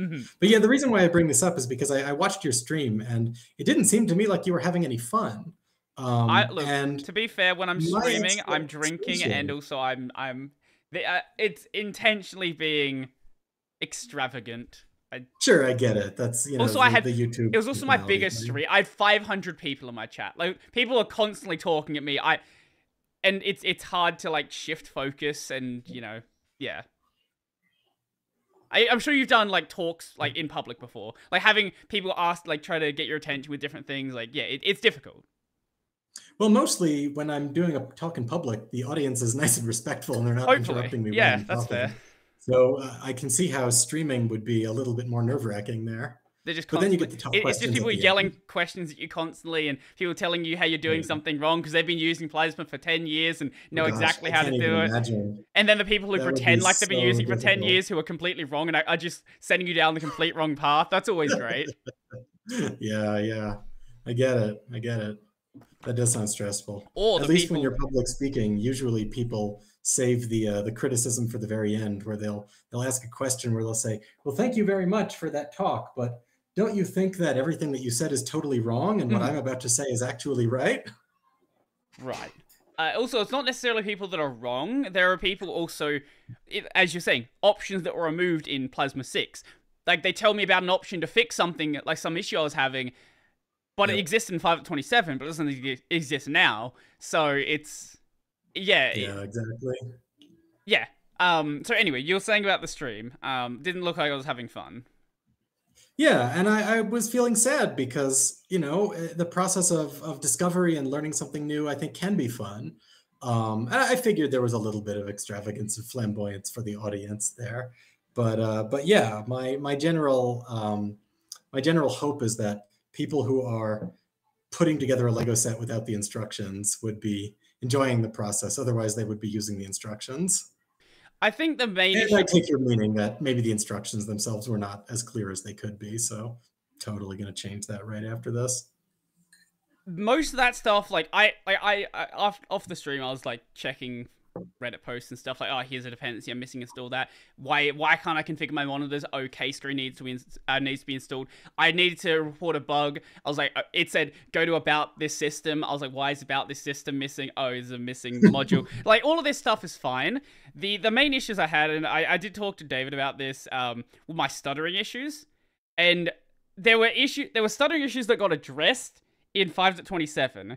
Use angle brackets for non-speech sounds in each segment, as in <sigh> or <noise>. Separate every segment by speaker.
Speaker 1: Mhm.
Speaker 2: But yeah, the reason why I bring this up is because I, I watched your stream and it didn't seem to me like you were having any fun. Um,
Speaker 1: I look
Speaker 2: and
Speaker 1: to be fair, when I'm streaming, I'm drinking and also I'm I'm the, uh, it's intentionally being extravagant. I,
Speaker 2: sure, I get it. That's you know
Speaker 1: Also,
Speaker 2: the,
Speaker 1: I had-
Speaker 2: the YouTube.
Speaker 1: it was also my biggest stream. I had 500 people in my chat. Like people are constantly talking at me. I and it's it's hard to like shift focus and you know yeah. I, I'm sure you've done like talks like in public before, like having people ask like try to get your attention with different things. Like yeah, it, it's difficult.
Speaker 2: Well, mostly when I'm doing a talk in public, the audience is <laughs> nice and respectful, and they're not
Speaker 1: Hopefully,
Speaker 2: interrupting me.
Speaker 1: yeah, that's
Speaker 2: talking.
Speaker 1: fair.
Speaker 2: So uh, I can see how streaming would be a little bit more nerve wracking there.
Speaker 1: They're just
Speaker 2: But then you get the tough
Speaker 1: it- it's just people yelling
Speaker 2: end.
Speaker 1: questions at you constantly, and people telling you how you're doing
Speaker 2: Yeah.
Speaker 1: something wrong because they've been using Plasma for ten years and know
Speaker 2: Gosh,
Speaker 1: exactly
Speaker 2: I
Speaker 1: how to do it.
Speaker 2: Imagine.
Speaker 1: And then the people who
Speaker 2: That be
Speaker 1: pretend like they've been using for 10 years who are completely wrong and are, are just sending you down the complete wrong path. That's always great. <laughs>
Speaker 2: yeah, yeah. I get it. I get it. That does sound stressful.
Speaker 1: Or
Speaker 2: At least
Speaker 1: people,
Speaker 2: when you're public speaking, usually people save the uh, the criticism for the very end, where they'll they'll ask a question where they'll say, "Well, thank you very much for that talk, but don't you think that everything that you said is totally wrong, and what
Speaker 1: Mhm.
Speaker 2: I'm about to say is actually right?" <laughs>
Speaker 1: Right. Uh, also, it's not necessarily people that are wrong. There are people also, as you're saying, options that were removed in Plasma 6. Like, they tell me about an option to fix something, like some issue I was having, but it exists in 5.27, but it doesn't exist now. So it's, yeah, it-
Speaker 2: Yeah, exactly.
Speaker 1: yeah. Um. So anyway, you were saying about the stream. Um. Didn't look like I was having fun.
Speaker 2: Yeah, and I, I was feeling sad because you know eh, the process of of discovery and learning something new I think can be fun. Um, and I figured there was a little bit of extravagance and flamboyance for the audience there, but uh, but yeah, my my general um, my general hope is that people who are putting together a Lego set without the instructions would be enjoying the process. Otherwise, they would be using the instructions.
Speaker 1: I think the main
Speaker 2: And. I take your meaning that maybe the instructions themselves were not as clear as they could be. So totally going to change that right after this.
Speaker 1: most of that stuff, like I, I, I, I off off the stream, I was like checking Reddit posts and stuff like, oh, here's a dependency I'm missing. Install that. Why, why can't I configure my monitors? Okay, screen needs to be uh, needs to be installed. I needed to report a bug. I was like, uh, it said go to about this system. I was like, why is about this system missing? Oh, is a missing <laughs> module. Like all of this stuff is fine. The the main issues I had, and I, I did talk to David about this, um, were my stuttering issues, and there were issue there were stuttering issues that got addressed in 5.27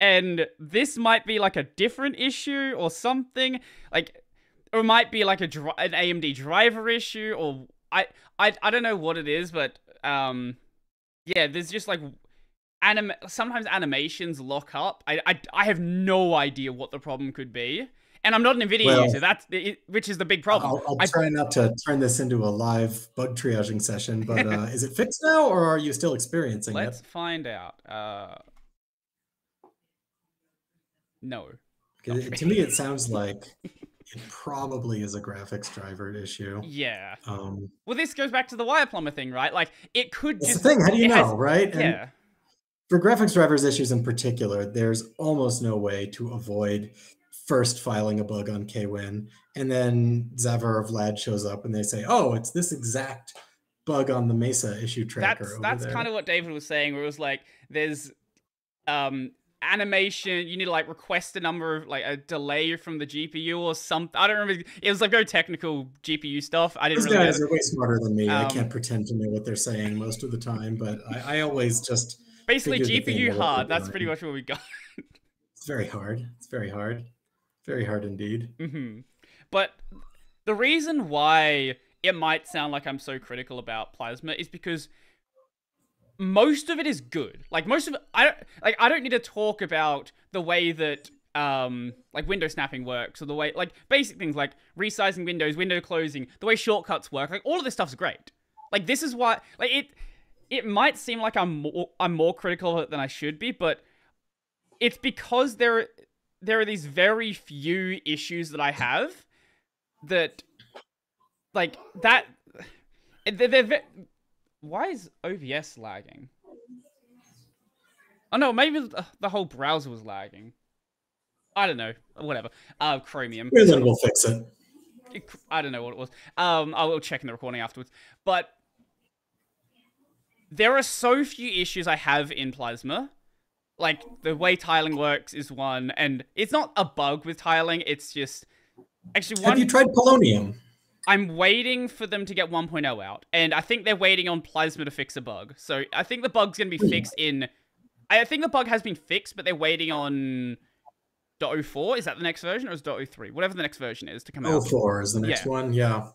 Speaker 1: and this might be like a different issue or something. Like or it might be like a dri- an AMD driver issue or I, I I don't know what it is but um yeah there's just like anim sometimes animations lock up. I, I I have no idea what the problem could be. And I'm not an Nvidia
Speaker 2: Well-
Speaker 1: user. That's the, which is the big problem.
Speaker 2: I'll, I'll
Speaker 1: I-
Speaker 2: try not to turn this into a live bug triaging session, but <laughs> uh, is it fixed now or are you still experiencing it?
Speaker 1: let's find out. Uh no
Speaker 2: 'Cause it- to me, it sounds like it probably is a graphics driver issue.
Speaker 1: yeah
Speaker 2: Um,
Speaker 1: Well, this goes back to the WirePlumber thing, right? Like, it could just.
Speaker 2: the thing. How do you know,
Speaker 1: has-
Speaker 2: right? And
Speaker 1: yeah.
Speaker 2: for graphics drivers issues in particular, there's almost no way to avoid first filing a bug on KWin, and then Xaver or Vlad shows up and they say, "Oh, it's this exact bug on the Mesa issue tracker."
Speaker 1: That's that's
Speaker 2: there."
Speaker 1: kind of what David was saying, where it was like, there's um animation. You need to like request a number of like a delay from the GPU or something. I don't remember. It was like very technical GPU stuff. I didn't
Speaker 2: Those
Speaker 1: really. know
Speaker 2: guys
Speaker 1: that.
Speaker 2: are way smarter than me. I
Speaker 1: Um,
Speaker 2: can't pretend to know what they're saying most of the time, but I, I always just
Speaker 1: Basically,
Speaker 2: figured that they
Speaker 1: GPU hard. That's pretty much what we got. <laughs>
Speaker 2: it's very hard. It's very hard. Very hard indeed.
Speaker 1: hmm But the reason why it might sound like I'm so critical about Plasma is because most of it is good. Like most of it, I don't like. I don't need to talk about the way that um like window snapping works or the way like basic things like resizing windows, window closing, the way shortcuts work. Like all of this stuff's great. Like this is why like it. It might seem like I'm more I'm more critical of it than I should be, but it's because there there are these very few issues that I have that like that they're, they're, why is OBS lagging? Oh no, maybe the, the whole browser was lagging. I don't know. Whatever. Uh, Chromium.
Speaker 2: Well, fix. It-
Speaker 1: I don't know what it was. Um, I will check in the recording afterwards. But there are so few issues I have in Plasma. Like the way tiling works is one, and it's not a bug with tiling. It's just actually one.
Speaker 2: Have you tried Polonium?
Speaker 1: I'm waiting for them to get 1.0 out, and I think they're waiting on Plasma to fix a bug. So I think the bug's gonna be fixed in. I think the bug has been fixed, but they're waiting on. .04 is that the next version or is .03 whatever the next version is to come out
Speaker 2: 04 is the next
Speaker 1: Yeah.
Speaker 2: one, yeah.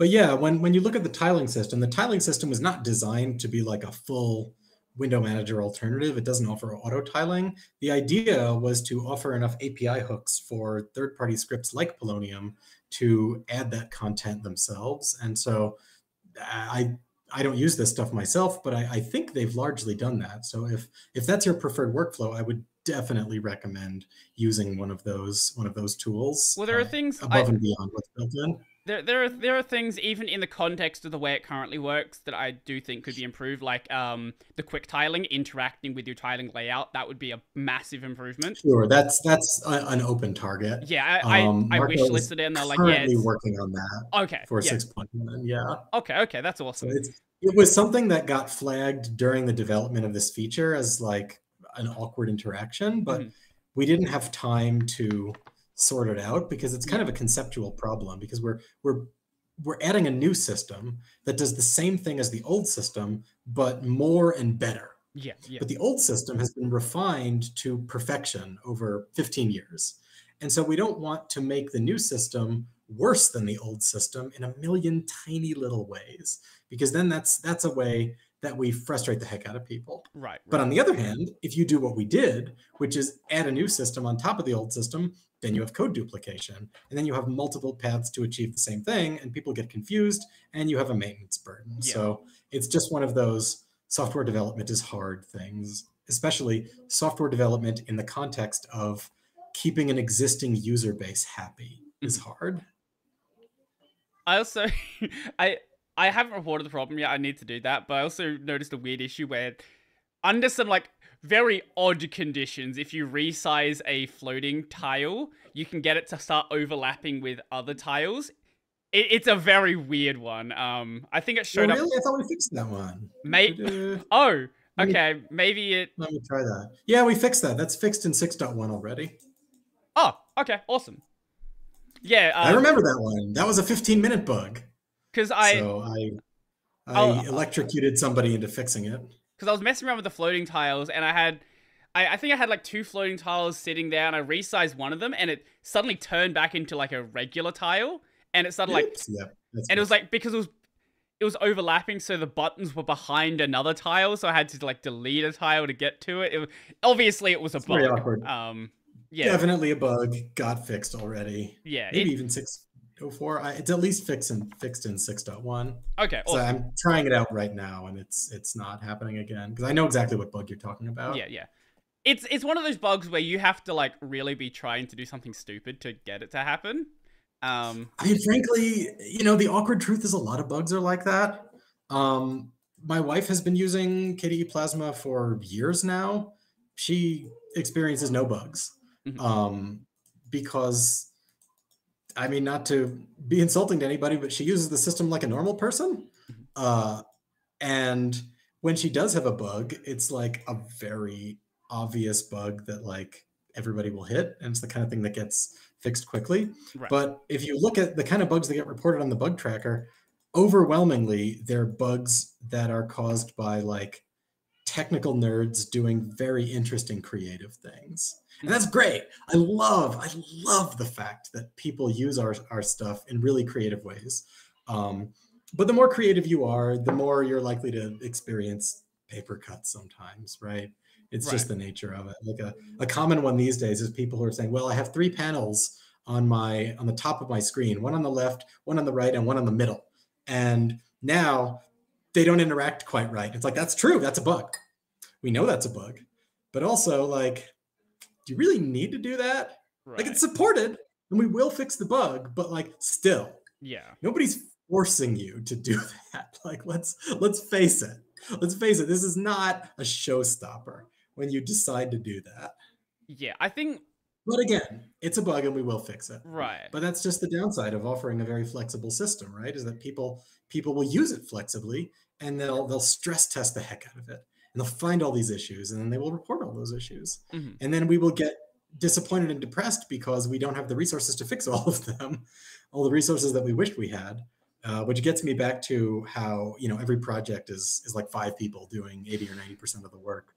Speaker 2: But yeah, when when you look at the tiling system, the tiling system was not designed to be like a full window manager alternative. It doesn't offer auto tiling. The idea was to offer enough API hooks for third-party scripts like Polonium to add that content themselves. And so I I don't use this stuff myself, but I, I think they've largely done that. So if if that's your preferred workflow, I would definitely recommend using one of those one of those tools.
Speaker 1: well there are
Speaker 2: uh,
Speaker 1: things I,
Speaker 2: above and beyond what's built in.
Speaker 1: There there are there are things even in the context of the way it currently works that I do think could be improved, like um the quick tiling interacting with your tiling layout. That would be a massive improvement.
Speaker 2: Sure, that's that's a, an open target.
Speaker 1: Yeah, I
Speaker 2: Um,
Speaker 1: I, I wish listed it and they're like, yeah,
Speaker 2: Currently working on that
Speaker 1: okay,
Speaker 2: for
Speaker 1: yeah,
Speaker 2: six point one. Yeah,
Speaker 1: okay, okay, that's
Speaker 2: so
Speaker 1: awesome.
Speaker 2: it's it was something that got flagged during the development of this feature as like an awkward interaction, but
Speaker 1: Mhm.
Speaker 2: we didn't have time to sort it out because it's kind of a conceptual problem because we're we're we're adding a new system that does the same thing as the old system but more and better.
Speaker 1: Yeah, yeah,
Speaker 2: But the old system has been refined to perfection over 15 years. And so we don't want to make the new system worse than the old system in a million tiny little ways because then that's that's a way that we frustrate the heck out of people.
Speaker 1: right.
Speaker 2: But on the other hand, if you do what we did, which is add a new system on top of the old system, then you have code duplication. And then you have multiple paths to achieve the same thing, and people get confused, and you have a maintenance burden.
Speaker 1: Yeah.
Speaker 2: So it's just one of those software development is hard things, especially software development in the context of keeping an existing user base happy is
Speaker 1: Mm-hmm.
Speaker 2: hard.
Speaker 1: I also <laughs> I I haven't reported the problem yet. I need to do that, but I also noticed a weird issue where under some like very odd conditions, if you resize a floating tile, you can get it to start overlapping with other tiles. It, it's a very weird one. Um, I think it
Speaker 2: Oh,
Speaker 1: showed up.
Speaker 2: really? I thought we fixed that one.
Speaker 1: Mate,
Speaker 2: Uh,
Speaker 1: oh, okay, maybe it.
Speaker 2: Let me try that. Yeah, we fixed that. That's fixed in 6.1 already.
Speaker 1: Oh, okay, awesome. Yeah,
Speaker 2: I
Speaker 1: um,
Speaker 2: remember that one. That was a 15 minute bug.
Speaker 1: because I
Speaker 2: so I I
Speaker 1: I'll-
Speaker 2: electrocuted somebody into fixing it.
Speaker 1: Because I was messing around with the floating tiles and I had. I, I think I had like two floating tiles sitting there and I resized one of them and it suddenly turned back into like a regular tile and it started like
Speaker 2: Oops, yep, that's
Speaker 1: and it was like because it was it was overlapping so the buttons were behind another tile so I had to like delete a tile to get to it. it was, obviously it was a
Speaker 2: It's very
Speaker 1: bug.
Speaker 2: awkward.
Speaker 1: Um yeah.
Speaker 2: definitely a bug. Got fixed already.
Speaker 1: Yeah.
Speaker 2: Maybe
Speaker 1: it-
Speaker 2: even 6.04. I, it's at least fixed in fixed in 6.1.
Speaker 1: okay.
Speaker 2: So
Speaker 1: awesome.
Speaker 2: I'm trying it out right now, and it's it's not happening again because I know exactly what bug you're talking about.
Speaker 1: Yeah, yeah. It's it's one of those bugs where you have to like really be trying to do something stupid to get it to happen. Um
Speaker 2: I mean, frankly, you know, the awkward truth is a lot of bugs are like that. Um, my wife has been using KDE Plasma for years now. She experiences no bugs
Speaker 1: Mhm.
Speaker 2: um, because, I mean, not to be insulting to anybody, but she uses the system like a normal person.
Speaker 1: Mhm.
Speaker 2: Uh, and when she does have a bug, it's like a very obvious bug that like everybody will hit, and it's the kind of thing that gets fixed quickly.
Speaker 1: right.
Speaker 2: But if you look at the kind of bugs that get reported on the bug tracker, overwhelmingly they're bugs that are caused by like technical nerds doing very interesting creative things. And that's great. I love, I love the fact that people use our, our stuff in really creative ways. Um, but the more creative you are, the more you're likely to experience paper cuts sometimes, right? It's just the nature of it. Like a, a common one these days is people who are saying, well, I have three panels on my on the top of my screen, one on the left, one on the right, and one on the middle. And now they don't interact quite right. It's like that's true, that's a bug. We know that's a bug. But also like do you really need to do that?
Speaker 1: right.
Speaker 2: Like it's supported and we will fix the bug, but like still
Speaker 1: yeah.
Speaker 2: nobody's forcing you to do <laughs> that. Like let's let's face it. Let's face it. This is not a showstopper when you decide to do that.
Speaker 1: Yeah. I think
Speaker 2: But again, it's a bug and we will fix it.
Speaker 1: right.
Speaker 2: But that's just the downside of offering a very flexible system, right? Is that people people will use it flexibly and they'll they'll stress test the heck out of it and they'll find all these issues and then they will report all those issues
Speaker 1: mm-hmm.
Speaker 2: and then we will get disappointed and depressed because we don't have the resources to fix <laughs> all of them all the resources that we wished we had uh, which gets me back to how you know every project is is like five people doing 80 or 90 percent of the work